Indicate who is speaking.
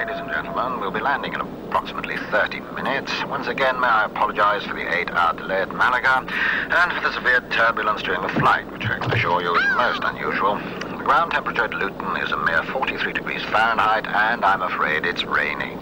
Speaker 1: ladies and gentlemen. We'll be landing in approximately 30 minutes. Once again, may I apologize for the eight-hour delay at Malaga and for the severe turbulence during the flight, which I can assure you is most unusual. The ground temperature at Luton is a mere 43 degrees Fahrenheit, and I'm afraid it's raining.